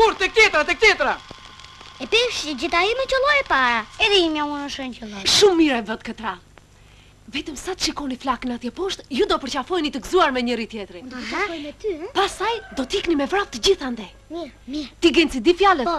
Kur, tek tjetra, tek tjetra! E pashë, Gjithaj më qëlloi e para. Edhe unë në shenjë qëllova. Shumë mirë e vajti këtë radhë. Vetëm sa të shikoni flakën atje poshtë, ju do përqafoheni të gëzuar me njëri-tjetrin. Unë do përqafohem me ty, hë? Pastaj, do t'ikni me vrap të gjithë andej. Mirë, mirë. Ti, Genci, i di fjallët? Po.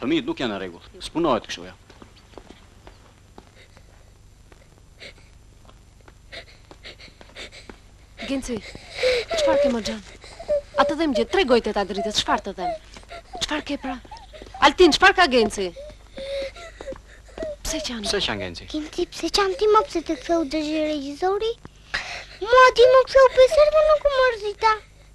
Fëmijët nuk janë në rregull. S'punohet kështu ja. Genci, çfarë ke more xhan? Ja të them, tregoja teta Dritës, çfarë të them? Çfarë ke pra? Altin, çfarë ka Genci? Pse qan? Pse qan Genci? Genci, pse qan ti, pse të ktheu regjisori? Mua ti më ktheu pesë herë dhe nuk u mërzita.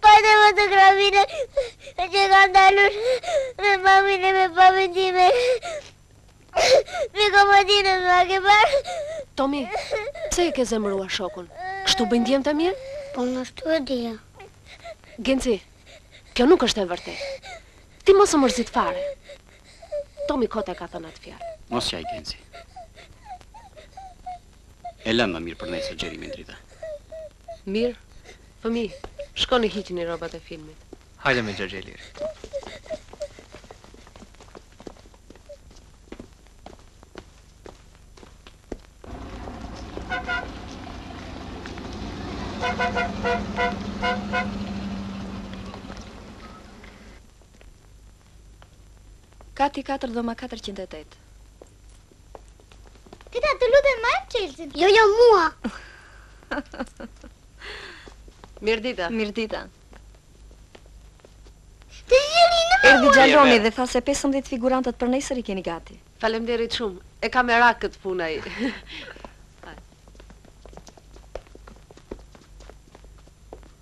Po atë fotografinë që kam dalë me mamin e me babin tim mbi komodinë ma ke parë? Tomi, pse e ke zemëruar shokun? Kështu bëjnë djemtë e mirë? Po unë ashtu e dija. Genci, kjo nuk është e vërtetë. Ti mos u mërzit fare. Tomi kot e ka thënë atë fjalë. Mos qaj, Genci. E lëmë më mirë për nesër xhirimin, Drita. Mirë. Fëmijë, shkoni hiqni rrobat e filmit. Hajde me Gjergj e Lirin. Kati katër dhoma katërqind e tetë. Teta, të lutem marr çelësin. Jo, jo mua. Mirdita. Mirdita. Të jeni në vëllë. Erdhi djali dhe tha se 15 figurantët për nesër i keni gati. Falemderit shumë. E ka merak këtë punë ai.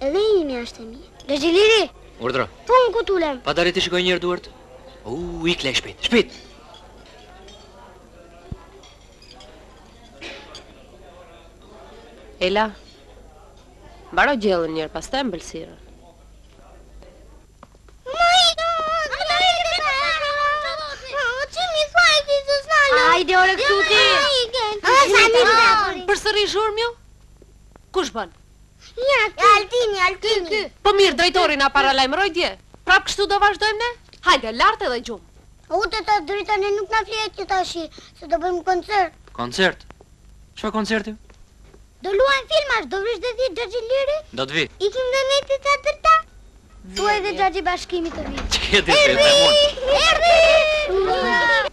Edhe e imja është e mirë. Xhaxhi Liri. Urdhro. Po unë ku të ulem? Pa dale t'i shikoj një herë duart. U, uh, ik laji shpejt. Shpejt. Ela. Mbaro gjellën njëherë, pastaj ëmbëlsirë. Hajde ore këtu ti. Përse gjithë zhurmë ju? Kush bën? Ja, Altini, Altini. Po mirë, drejtori na paralajmëroi dje. Prap kështu do vazhdojmë ne? Hajde, lart edhe gjumë. O teta Drita, ne nuk na flehet që tashi, se do bëjmë koncert. Koncert? Qa koncerti? Do luajmë filmash. Do vish dhe ti Gjergji Liri? Do të vi. Ikim dhe ne teta Drita? Thuaj dhe Gjergji Bashkimi të vi. Që këtë të të mund? Erdi! Erdi!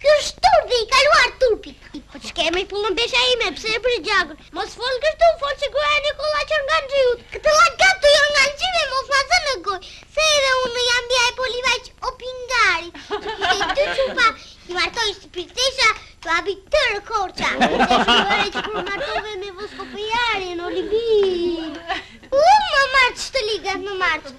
Ky është turp dhe i kaluar turpi. Po ç'kemi këtu më mbesa ime, pse e bëri gjakun? Mos fol kështu, fol si gruaja e Nikollaq Ngaxhiut. Këtë llak gab të jon nga xhimi mos na zë në gojë, se edhe unë më jam bija e Polivajt Opingari, që kishte dy çupa, i martoi Shqipirtesha, t'u hapi tërë Korça, se shumë vure që kur martove me Voskopijarin, o Libin. Unë më marrtë ç'të ligat më marrtë.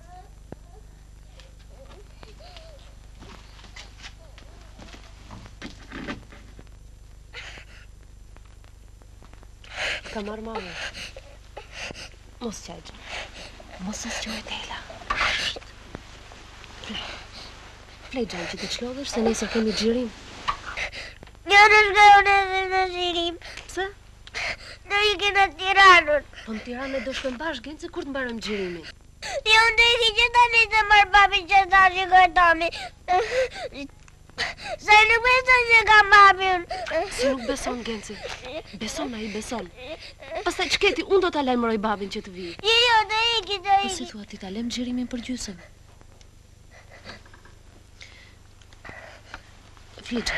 Kam mall mamin. Mos qaj Genc. Mos e s'gjoj e tela. Flej. Flej Genc, që të çlodhesh se nesër kemi xhirim. Unë s'shkoj nesër në xhirim. Pse? Do iki në Tiranë. Po në Tiranë do shkojmë bashkë, Genc, kur të mbarojmë xhirimin. Jo unë do iki që tani të marrë babin që ta shikojë Tomi Se nuk beson që kam babi unë Si nuk beson Genci Beson a i beson Pastaj ç'ke ti unë do ta lajmëroj babin që të vijë Jo jo do iki do iki Po si thua ti ta lëmë xhirimin përgjysmë Fliqe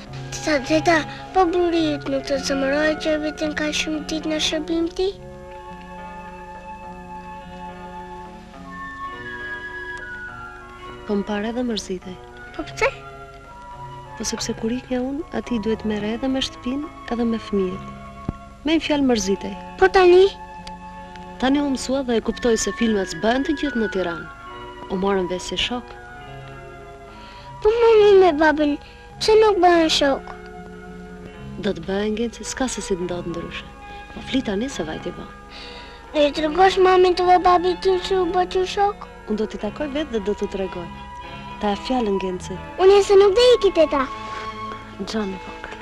Teta Drita, po burri yt nuk të zemërohet që vete kaq shumë ditë në shërbim ti? Po më parë edhe mërzitej. Po pse? Po sepse kur iknja unë, atij i duhej të merrej edhe me shtëpinë edhe me fëmijët. Me një fjalë mërzitej. Po tani? Tani u mësua dhe e kuptoi se filmat s'bëhen të gjithë në Tiranë. U morëm vesh si shokë. Po mami me babën Pse nuk bëhen shokë? Do të bëhen Genci, s'ka se si të ndodhë ndryshe. Po fli tani se vajti vonë. Do i tregosh mamit dhe babit tim si u bëtë shokë? Unë do t'i takoj vetë dhe do t'u tregoj. Të jap fjalën Genci. Unë e se nuk dhe i kite ta. Genci i vogël.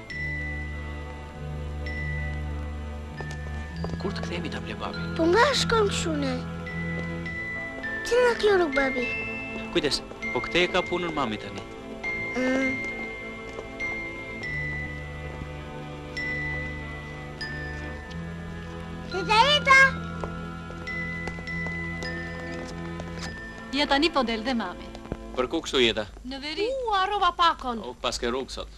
Kur të kthehemi ta ble babi? Po nga shkon kështu ne? Pse në këtë rrugë babi. Kujdes, po këtej e ka punën mami tani. Mm. Teta Jeta! Ja tani po del dhe mami. Për ku kështu Jeta? Në veri. U, harrova pakon. U, paske rrugë sot.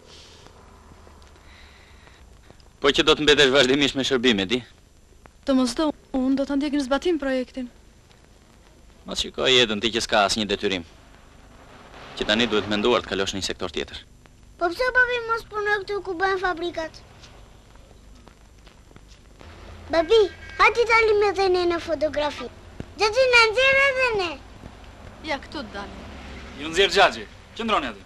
Po që do të mbetesh vazhdimisht me shërbime, di? Të mos do, unë do ta ndjek në zbatim projektin. Mos shiko jetën ti që s'ka asnjë detyrim. Që tani duhet menduar të kalosh në një sektor tjetër. Po pse babi mos punoj këtu ku bëhen fabrikat? Babi, hajt të dalim edhe ne në fotografi. Dhe ti na nxirr edhe ne. Ja, këtu të dalim. Ju nxjerr xhaxhi, qëndroni aty.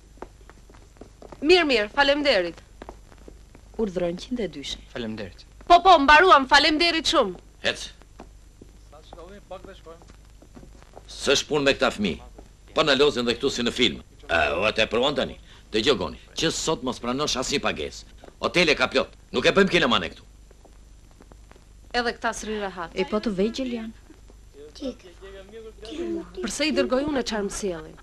Mirë, mirë, faleminderit. Urdhëron qind e dyshi. Faleminderit. Po, po, mbaruam, faleminderit shumë. Ec. Sa shkëllim, pak dhe shkojmë. S'është punë me këta fëmijë. Po na lozin dhe këtu si në filma. E, o, e tepruan tani. Dëgjo Goni, që sot të mos pranosh asnjë pagesë. Hotele ka plot. Nuk e bëjmë kinema ne këtu. Edhe këta s'rrin rehat. E po të vegjël janë. Qik. Qik. Përse i dërgoj unë e çfarë më sjellin?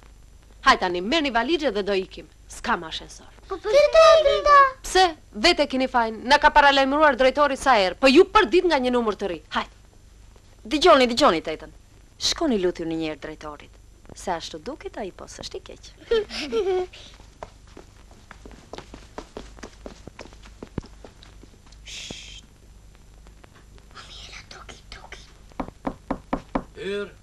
Hajt tani, merrni valixhet dhe do ikim. S'ka më ashensor. Po pse të ecë Brenda? Pse? Vetë e keni fajin. Na ka paralajmëruar drejtori sa herë. Po ju përditë nga një numër të ri. Hajt. Dëgjoni, dëgjoni Tetën. Shkoni lutjuni njëherë drejtorit. Se ashtu duket ai po s'është i keq. Shhh. Mami Ela, duki, duki. Hyr.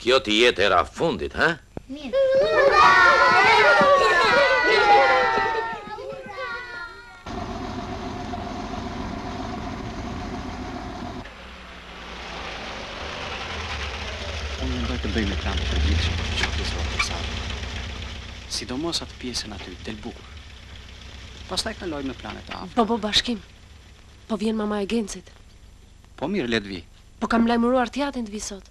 Kjo të jetë hera e fundit, ha? Unë mendoj të bëjmë plan të përgjithshëm për qytetin e Kosovës. Sidomos atë pjesën aty del bukur. Pastaj kalojmë në planet afër. Bobo Bashkim. Po vjen mama e Gencit. Po mirë, le të vi. Po kam lajmëruar tjatin të vi sot.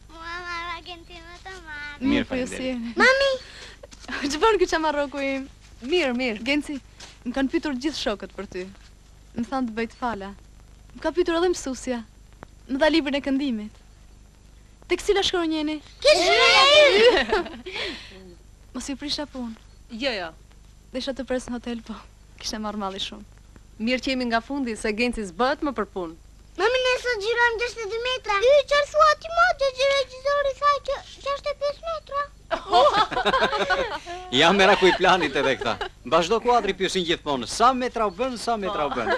Mua ma dha këtë më të madhe. Mirë, po ju si jeni? Mami! Ç'bën këça maroku im? Mirë, mirë. Genci, më kanë pytur gjithë shokët për ty. Më thanë të bëj të fala. Më ka pytur edhe mësusja. Më dha librin e këndimit. Te cila shkronjë jeni? Cila shkronjë jeni! Mos ju prisha punë. Jo, jo. Desha të pres në hotel po kishte marrë malli shumë. Mirë që jemi nga fundi se Genci s'bëhet më për punë. Mami ne sot xhirojmë gjashtëdhjetë e dy metra. Yy çfarë thua ti moj regjisori tha gjashtëdhjetë e pesë metra. Ja meraku i planit edhe këta. Mbas çdo kuadri pyesin gjithmonë sa metra u bënë sa metra u bënë.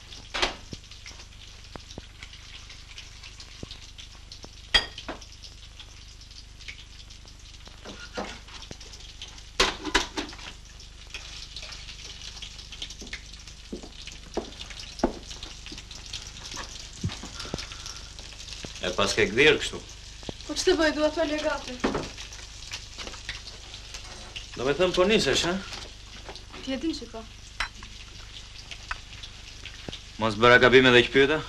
paske gdhirë kështu. Po ç'të bëj, duan delegatë. Domethënë po nisesh, ha? Ti e din që ka. Mos bëra gabim edhe që pyeta?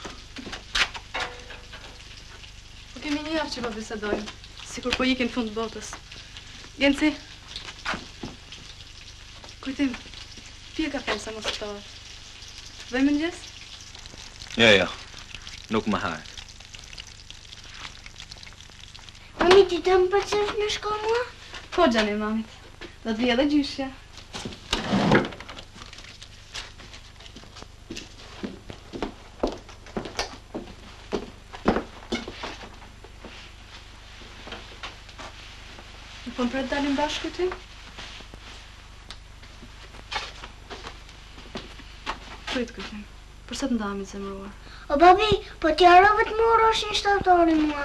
Po kemi një javë që po bisedojmë, sikur po ikim në fund botës. Genci, Kujtim, pije kafenë sa mos të ftohet. Dhe më njës? Jo, jo, nuk më hahet. Mami, ti do më përcjellësh në shkollë mua? Po, xhan i mamit. Do të vijë edhe gjyshja. Po pse të mos dalim bashkë, ti? Përët këtë, përse të ndahemi të zemruar? O babi, po ti harrove të më urosh një shtatorin mua.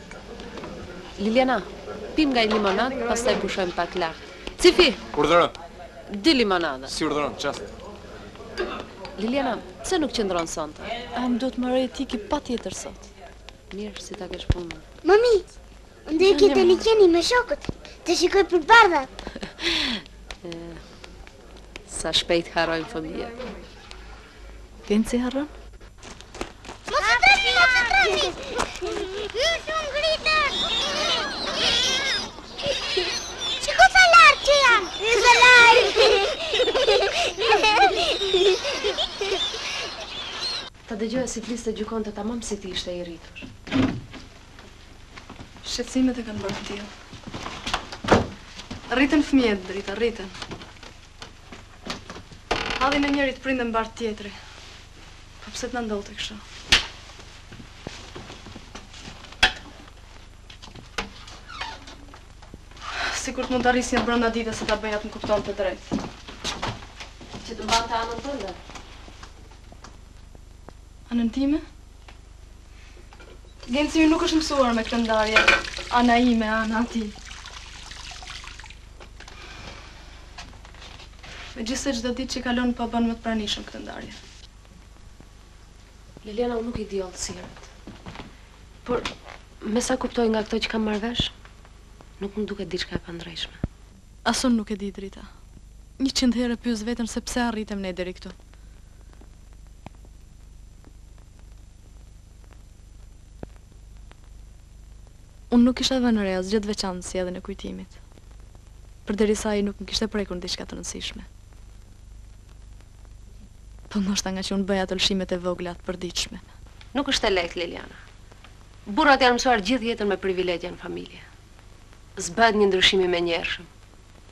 Liljana, pimë nga një limonadë, pastaj pushojmë pak lart. Cifi! Urdhëro! Dy limonada. Si urdhëron, në çast. Liljana, pse nuk qëndron sonte? Ëm, duhet mirë të iki patjetër sot. Mirë, si ta kesh punën. Mami, unë do iki te liqeni me shokët, të shikoj pulëbardhat. Sa shpejt harrojnë fëmijët. Ti s'i harron? Mos e trembni, mos e trembni. Ju shumë ngritën. Shiko sa lart që jam. Sa lart. Ta dëgjoja si fliste gjykonte tamam si të ishte i rritur. Shqetësimet e kanë bërë të tillë. Rriten fëmijët, Drita, rriten. Hallin e njërit prind e mban tjetri. Po pse të na ndodhte kështu? Sikur të mund ta rrisnja brënda ditës e ta bëja të më kuptonte drejt. Që të mbante anën tënde? Anën time? Genci im nuk është mësuar me këtë ndarje, ana ime, ana e tij. Megjithëse çdo ditë që kalon po e bën më të pranishme këtë ndarje. Liliana, unë nuk i di hollësirat. Por, me sa kuptoj nga këto që kam marrë vesh, nuk më duket diçka e pandreqshme. As unë nuk e di Drita. Njëqind herë e pyes veten se pse arritëm ne deri këtu. Unë nuk kisha vënë re asgjë të veçantë në sjelljen e Kujtimit. Përderisa ai nuk më kishte prekur në diçka të rëndësishme. Po ndoshta ngaqë unë bëja ato lëshimet e vogla të përditshme. Nuk është e lehtë Liljana. Burrat janë mësuar gjithë jetën me privilegje në familje. S'bëhet një ndryshim i menjëhershëm.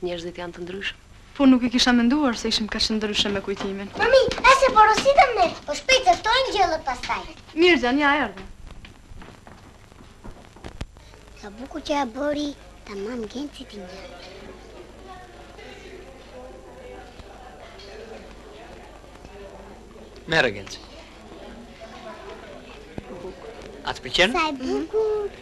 Njerëzit janë të ndryshëm. Po nuk e kisha menduar se ishim kaq të ndryshëm me kujtimin. Më mirë, a s'e porositëm ne, po shpejt do ftohen gjellët pastaj. Mirë, ja, ja erdhëm. Sa bukur që ia bëri, tamam Genci t'i ngjajë. Merre Genci. Bukur. A të pëlqen? Sa e bukur.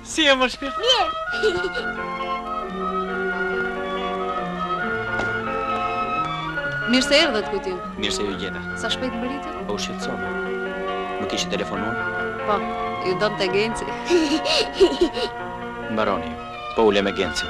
Si je, më shpirt? Mirë se erdhët Kujtim. Mirë se ju gjeta. Sa shpejt mbërritët? Po u shqetësova. Nuk kishe telefonuar? Po, ju donte Genci. Mbaroni ju. Po ulem me Gencin.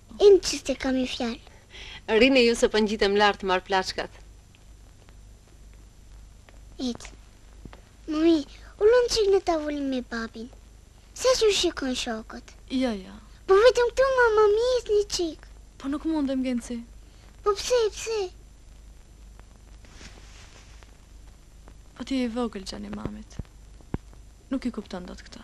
Nise, kam një fjalë. Rrini ju se po ngjitem lart marr plaçkat. Ec. Mami, uluni çik në tavolinë me babin. Sa t'ju shikojnë shokët. Jo, jo. Po vetëm këtu ma mami ecni çik. Po nuk mundem Genci. Po pse, pse? Po ti je i vogël xhan i mamit. Nuk i kupton dot këto.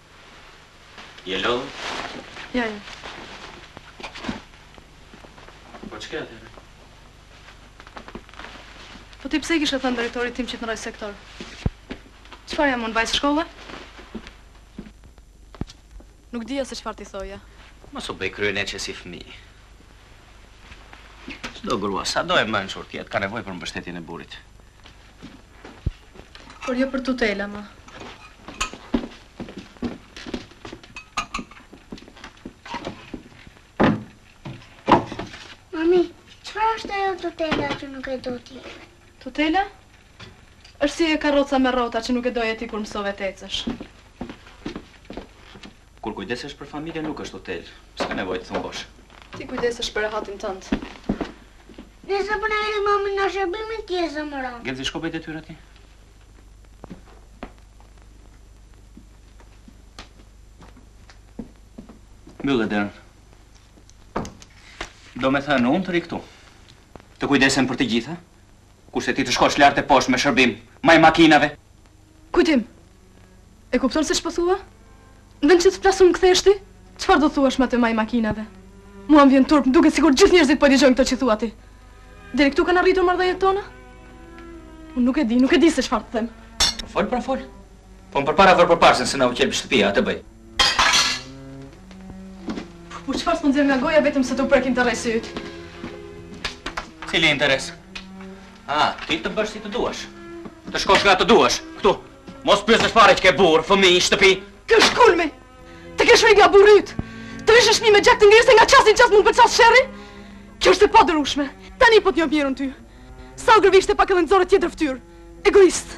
Je lodhur? Jo, jo. Po ç'ke atëherë? Po ti pse i kishe thënë drejtorit tim që të ndrroj sektor? Çfarë jam unë, vajzë shkolle? Nuk dija se çfarë t'i thoja. Mos u bëj kryeneçe si fëmijë. Çdo grua, sado e mençur të jetë, ka nevojë për mbështetjen e burrit. Por jo për tutelë ama. Mami, çfarë është ajo tutela që nuk e do ti? Tutela? është si ajo karroca me rrota që nuk e doje ti kur mësove të ecësh. Kur kujdesesh për familjen nuk është tutelë. S'ka nevojë të thumbosh. Ti kujdesesh për rehatin tënd. Nëse po na vjen mami nga shërbimi, ti e zemëron. Genci, shko bëj detyrat ti. Mbylle derën. Do me thënë, unë të rri këtu. Të kujdesem për të gjitha? Kurse ti të shkosh lart e poshtë me shërbim, majë makinave? Kujtim! E kupton se ç'po thua? Në vend që të flas unë më kthehesh ti? Çfarë do thuash me atë majë makinave? Mua më vjen turp, më duket sikur gjithë njerëzit po i dëgjojnë këto që thua ti. Deri këtu kanë arritur marrëdhëniet tona? Unë nuk e di, nuk e di se çfarë të them. Po fol, pra fol. Po më përpara vër përparsen se na u qelb shtëpia, atë bëj. Po çfarë s'po nxjerr nga goja vetëm se të preket interesi yt. Cili interes? A, ti të bësh si të duash. Të shkosh nga të duash, këtu. Mos pyesësh fare që ke burrë, fëmijë, shtëpi. Ky është kulmi. Të kesh frikë nga burri yt. Të vish në shtëpi me gjak të ngrirë se nga çasti në çast mund të pëlcasë sherri. Kjo është e padurueshme. Tani po të njoh mirën ty. Sa u gërvishte pak edhe nxore tjetër fytyrë. Egoist.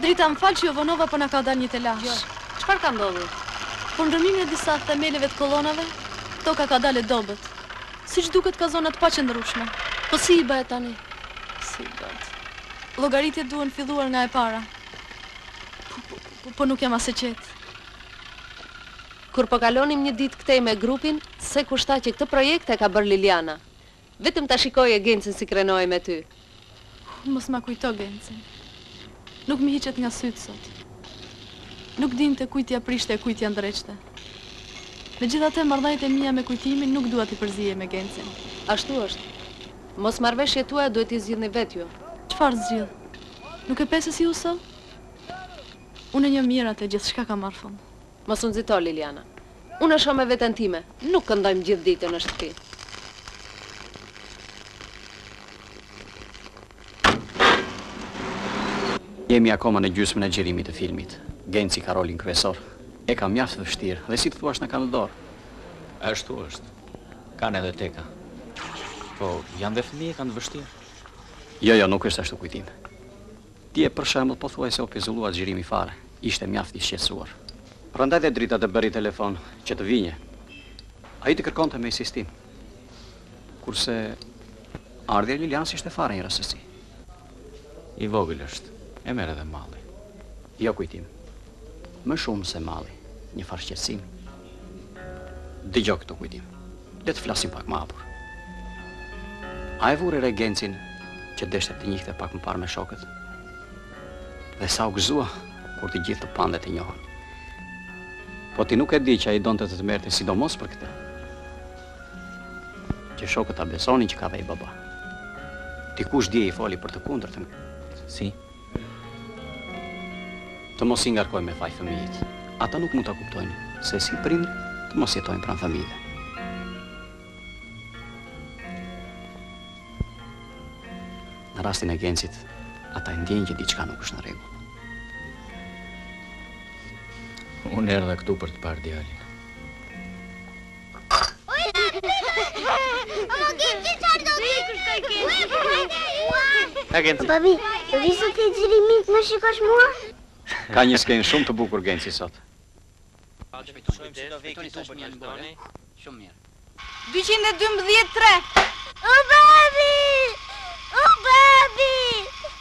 Drita më fal që ju vonova po na ka dalë një telash. Jo, çfarë ka ndodhur? Për gërmimin e disa themeleve të kolonave, toka ka dalë e dobët. Siç duket ka zona të paqëndrueshme. Po si i bëhet tani? Si i bëhet? Llogaritjet duhen filluar nga e para. Po, po, po, po nuk jam as e qetë. Kur po kalonim një ditë këtej me grupin, seç u tha që këtë projekt e ka bërë Liljana. Vetëm ta shikoje Gencin si krenohej me ty. Uuh mos ma kujto Gencin. Nuk më hiqet nga sytë sot. Nuk dinte kujt t'ia prishte e kujt t'ia ndreqte. Megjithatë marrëdhëniet e mia me Kujtimin nuk dua t'i përziej me Gencin. Ashtu është. Mosmarrëveshjet tuaja duhet t'i zgjidhni vetë ju. Çfarë zgjidh? Nuk e pe se si u soll? Unë e njoh mirë atë, gjithçka ka marrë fund. Mos u nxito Liljana. Unë e shoh me veten time, nuk këndojmë gjithë ditën në shtëpi. Jemi akoma në gjysmën e xhirimit të filmit. Genci ka rolin kryesor. E ka mjaft të vështirë dhe si të thuash na ka në dorë. Ashtu është. Kanë edhe teka. Po, janë dhe fëmijë, e kanë të vështirë. Jo, jo, nuk është ashtu Kujtim. Dje, për shembull, pothuajse u pezullua xhirimi fare. Ishte mjaft i shqetësuar. Prandaj dhe Drita të bëri telefon që të vinje. Ai të kërkonte me insistim. Kurse ardhja e Lilianës ishte fare një rastësi. I vogël është. E merr edhe malli. Jo Kujtim. Më shumë se malli, një farë shqetësimi. Dëgjo këtu Kujtim. Le të flasim pak më hapur. A e vure re Gencin që deshte të njihte pak më parë me shokët? Dhe sa u gëzua kur të gjithë të panë dhe të njohën. Po ti nuk e di që ai donte të të merrte sidomos për këtë. Që shokët ta besonin që ka dhe ai baba. Dikush dje i foli për të kundërtën? Si? Të mos i ngarkojmë me faj fëmijët. Ata nuk mund ta kuptojnë se si prindërit mos jetojnë pranë fëmijëve. Në rastin e Gencit, ata e ndjejnë që diçka nuk është në rregull. Unë erdha këtu për të parë djalin. Ha Genci. Babi, do vij sot te xhirimi të më shikosh mua? Ka një skenë shumë të bukur Genci sot. Shumë mirë. 212 3. O babi! O babi!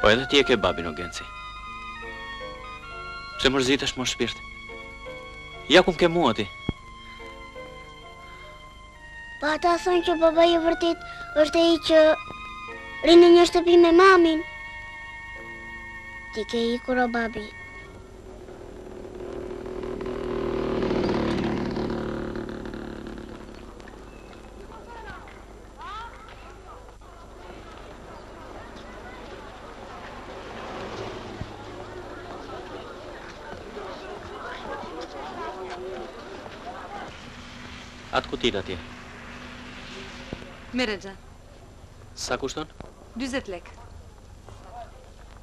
Po edhe ti e ke babin o Genci. Pse mërzitesh mor shpirt? Ja ku më ke mua ti. Pa ata thonë që baba i vërtetë është ai që rri në një shtëpi me mamin. Ti ke ikur o babi. Atë kutinë atje. Merre xha. Sa kushton? Dyzet lekë.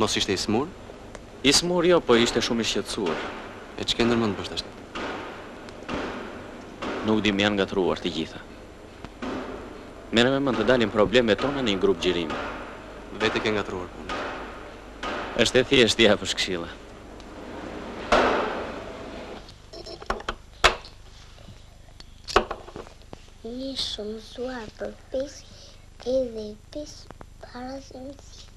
Mos ishte i sëmurë? I sëmurë jo, po ishte shumë i shqetësuar. E ç'ke ndërmend të bësh tashti? Nuk di, më janë ngatërruar të gjitha. Merre me mend, të dalin problemet tona në një grup xhirimi. Vetë e ke ngatërruar punën. Është e thjeshtë të japësh këshilla. Jeni shumë zhuar për pesë, edhe pesë para zemrës.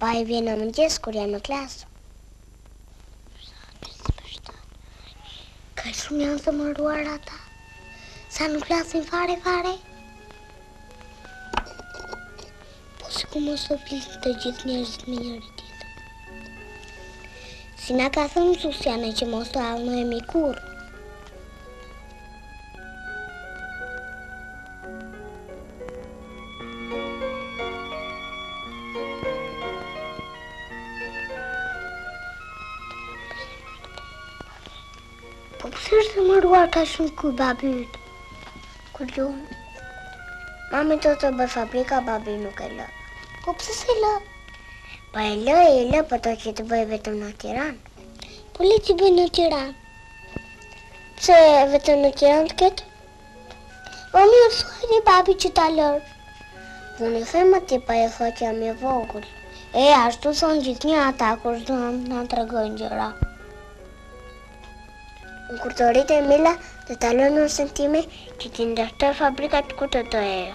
Pa i vjen në mëngjes kur janë në klasë. Kaq shumë janë zemëruar ata. Sa nuk flasin fare fare. Po sikur mos të flisin të gjithë njerëzit me njëri tjetrin. Si na ka thënë zysha ne që mos të zemërohemi kurrë. Ua kaq shumë ky babi yt. Ku lumë. Mami do të bëjë fabrika, babi nuk e lë. Po pse s'e lë? Po e lë, e lë, po do që të bëjë vetëm në Tiranë. Po le që bëjë në Tiranë. Pse vetëm në Tiranë të ketë? O po i thuaj ti babit që ta lërë. Unë po i them atij po ai thotë jam i vogël. E ashtu thonë gjithnjë ata kur s'duan të tregojnë gjëra. Unë kur të rritem Mila do ta lë nusen time që t'i ndërtojë fabrikat ku të dojë.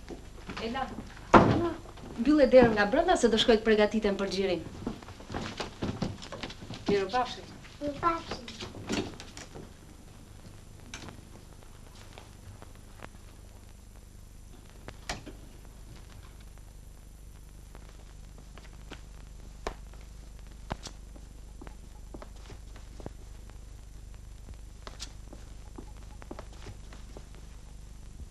Ela, Ela, mbylle derën nga brënda se do shkoj të pregatitem për xhirim. Mirë u pafshim. U pafshim.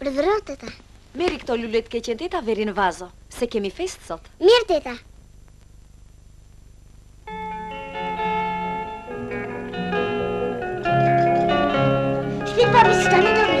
Urdhëro teta. Merri këto lule të keqen teta vëri në vazo se kemi festë sot. Mirë teta. Shpit babi si tani do rrit.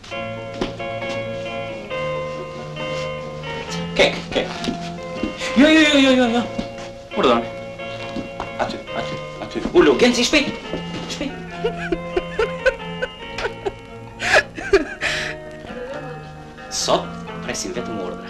Kek, kek. Jo, jo, jo, jo, jo, jo. Pardon. Aty, aty, aty. Ulo, Genci, shpejt. Shpejt. Sot presim vetëm urdhra.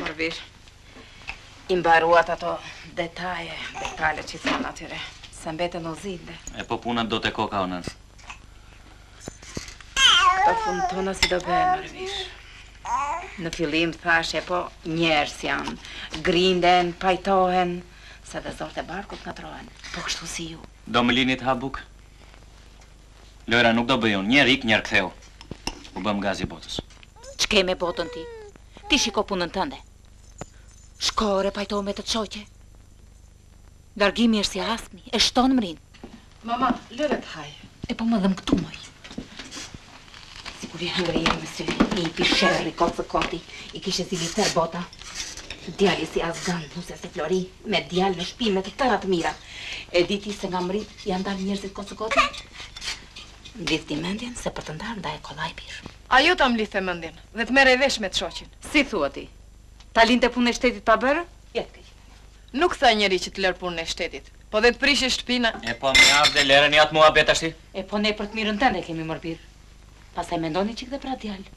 Mërvish, i mbaruat ato detaje, detale që i thonë atyre, se mbete në zinde. E po punat do të koka o nësë. Këta fund tona si do bëhe, Mërvish. Në fillim thash e po njerës janë, grinden, pajtohen, se dhe zorët e barkut në trohen, po kështu si ju. Do më linit habuk? Lojra nuk do bëj unë, një herë ik, një herë kthehu. U bëmë gazi botës. Ç'ke me botën ti? Ti shiko punën tënde. Shko ore pajtohu me tët shoqe. Largimi është si hasmi, e shton mërinë. Mama, lëre të hajë. E po më dhëmb këtu moj. Sikur i hëngri njeri me sy, u prishën kot së koti, i kishte zili tërë bota. Djali si azgan, nusja si flori, me djalë në shpi me të tëra të mira. E di ti se nga mëria janë ndarë njerëzit kot së koti? Mblidh ti mendjen se për të ndarë ndaje kollaj e pishë. Ajo ta mblidhte mendjen dhe të merrej vesh me të shoqin. Si thua ti? Ta linte punën e shtetit pa bërë? Ja të keq. Nuk tha njeri që të lërë punën e shtetit, po dhe të prishë shtëpinë. Epo mjaft dhe lëreni atë muhabet tashti. Epo ne për të mirën tënde e kemi mor bir. Pastaj mendo një çik dhe për atë djalë.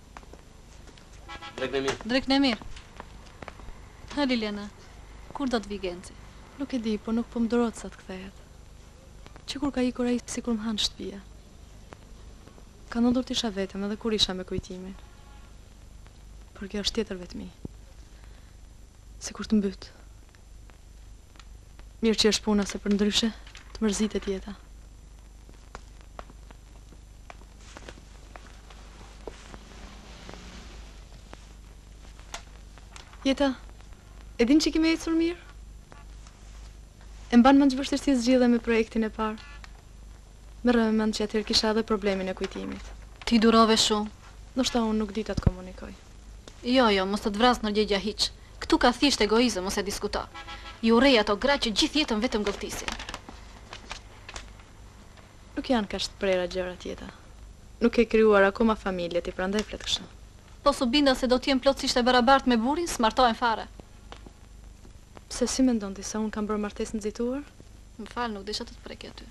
Drekën e mirë. Drekën e mirë. Ha Liljana, kur do të vijë Genci? Nuk e di, po nuk po më durohet sa të kthehet. Që kur ka ikur ai sikur më ha shtëpia. Ka ndodhur të isha vetëm edhe kur isha me Kujtimin. Por kjo është tjetër vetmi. Sikur të mbyt. Mirë që është puna se për ndryshe të mërzitet jeta. Jeta, e din që kemi ecur mirë? E mban mend ç'vështirësi zgjidhe me projektin e parë. Merre me mend që atëherë kisha edhe problemin e kujtimit. Ti durove shumë. Ndoshta unë nuk dita të komunikoj. Jo jo mos të të vrasë ndërgjegjja hiç Këtu ka thjesht egoizëm mos e diskuto I urrej ato gra që gjithë jetën vetëm gëlltisin. Nuk janë kaq të prera gjërat jeta nuk ke krijuar akoma familje ti, prandaj flet kështu. Po s'u binda se do të jem plotësisht e barabartë me burrin, s'martohem fare. Pse si mendon ti se unë kam bërë martesë të nxituar? Më fal nuk desha të të preki aty.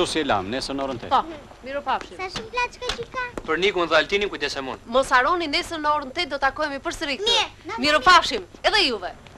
Kështu si e lamë, nesër në orën 8. Po, mirupafshim. Sa shumë plaçka që ka? Për Nikun dhe Altinin kujdesem unë. Mos harroni nesër në orën 8 do takohemi përsëri këtu. Mirë, mirupafshim. Edhe juve.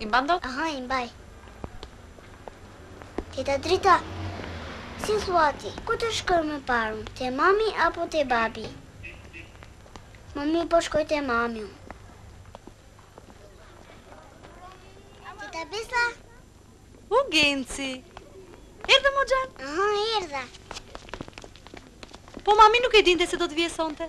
I mban dot? Aha, i mbaj. Teta Drita, si thua ti, ku të shkoj më parë unë, te mami apo te babi? Më mirë po shkoj te mami unë. Teta Besa? O Genci, erdhe mor xhan? Aha, erdha. Po mami nuk e dinte se do të vije sonte?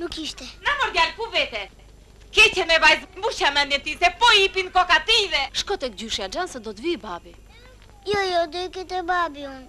Nuk ishte. Na mor djal ku vete? Keqe me vajzë, mbushja mendjen ti se po i bien kokat i dhe. Shko tek gjyshja xhan se do të vijë babi. Jo, jo, do iki te babi unë.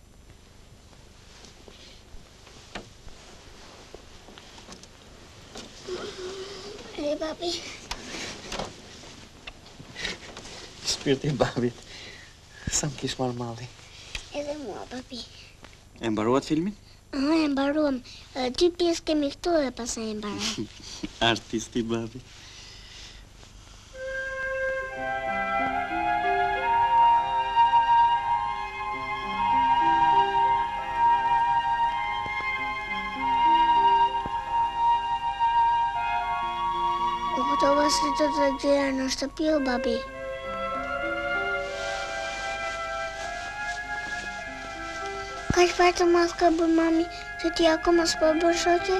Ai babi. Shpirti i babit. Sa më kish marrë malli. Edhe mua, babi. E mbaruat filmin? Aha, e mbaruam. Dy pjesë kemi këtu dhe pasaj e mbaruam. Artisti i babit. Gjera në shtëpi o babi Ka çfarë të hash ka bërë mami Që ti akoma së po bërë shoqe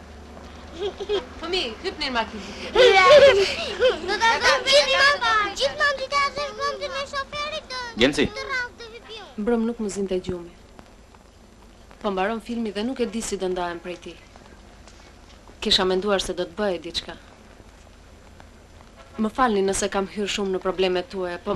Fëmijë, hipni në makinë të tjetë. Do të do të vini ma parë. Gjithë mund të të azesh mund të në shoferit të Genci. të rralë të hypju. Mbrëm nuk më zinte gjumi. Po mbaron filmi dhe nuk e di si do ndahem prej tij. Kisha menduar se do të bëhej diçka. Më falni nëse kam hyrë shumë në problemet tuaja, po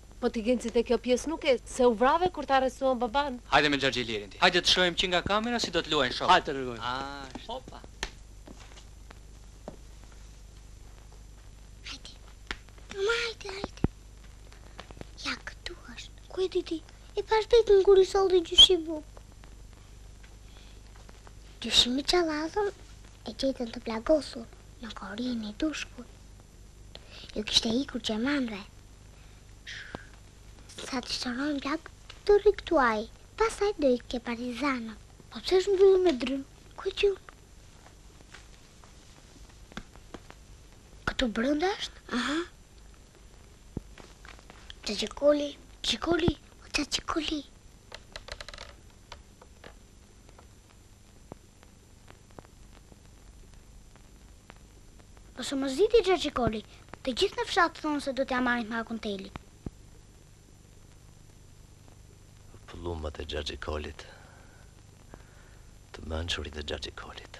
Po ti Genci te kjo pjesë nuk ec, se u vrave kur të arrestuan babanë. Hajde me Xhaxhi Ilirin ti. Hajde të shohim që nga kamera si do të luajnë shokët. Hajde të tregojmë. Ashtë. Hopa. Hajde. Mama hajde hajde. Ja këtu është. Ku e di ti? E pashë vetë kur i solli gjyshi bukë. Gjyshi im me çobanët e gjetën të plagosur në korien e dushkut. U kishte ikur gjermanëve. Sa të shërojë plagët do rrijë këtu, pasaj do ikë partizan. Po pse është mbyllur me dryn? Ku qe? Këtu brenda është? Aha. Xhaxhi Koli? Xhaxhi Koli? O xhaxhi Koli? Mos u mërzit, xhaxhi Koli, të gjithë në fshat thonë se do t'ia marrim hakun Telit. Pëllumbat e xhaxhi Kolit, të mençurit e xhaxhi Kolit.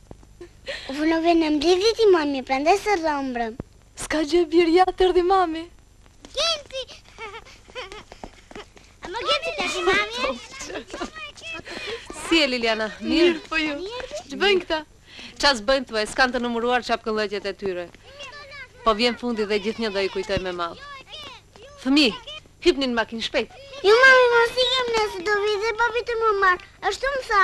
Unë në vene mblidhi ti mami, prende se rrëmë mbrëm. S'ka gjë bir, ja të rrëdi mami. Genci! A më genci të rrëdi mami? Si je Liliana, mirë? Mirë, po ju. Ç'bëjnë këta? Ça s'bëjnë të bëjnë, s'kanë të numëruar çapkënllëqet e tyre. Po vjen fundi dhe gjithnjë do i kujtoj me mall. Fëmijë, hipni në makinë shpejt. Ju mami, mos ik, nesër do vijë babi të më marrë, ashtu më tha.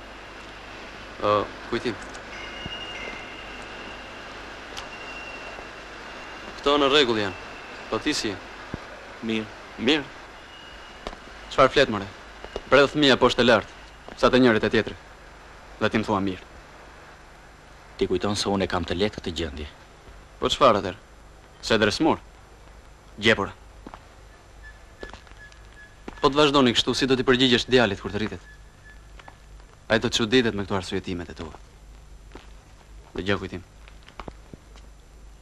Ë, uh, Kujtim. Këto në rregull janë. Po ti si je? Mirë. Mirë. Çfarë flet more? Bredh fëmija poshtë e lart, sa te njëri te tjetri. Dhe ti më thua mirë. Ti kujton se unë e kam të lehtë këtë gjendje. Po çfarë atëherë? Sedër e sëmurë? Gjepura. Po të vazhdoni kështu, si do t'i përgjigjesh djalit kur të rritet? Ai do të çuditet me këto arsyetimet e tua. Dëgjo Kujtim.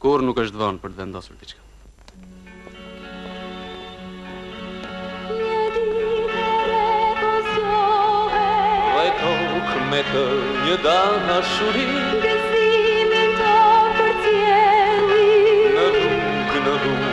Kurrë nuk është vonë për të vendosur diçka. me të një dana shuri Gëzimin të përtjeli Në rrugë, në rrugë